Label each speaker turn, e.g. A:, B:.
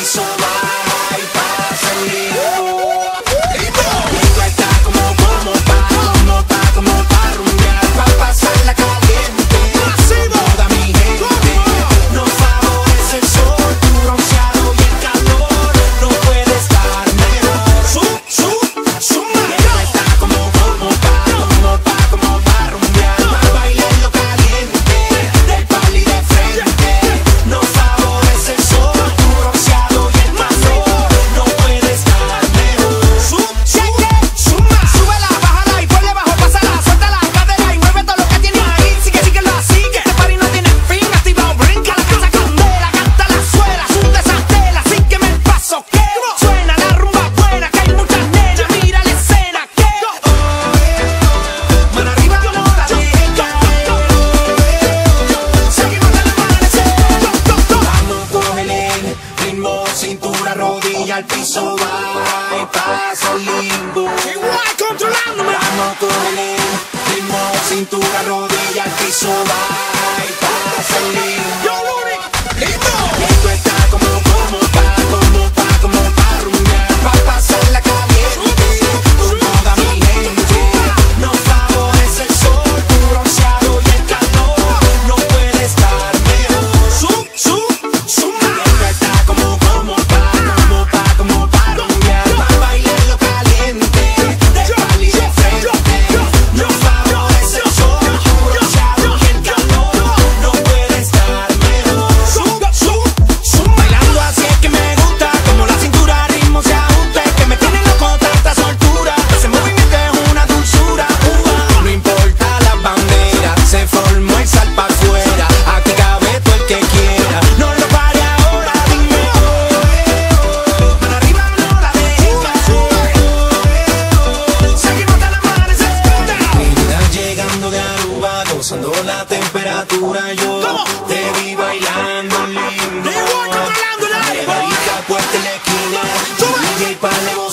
A: Esto está como, como, pa, cintura, rodilla al piso, va. DJ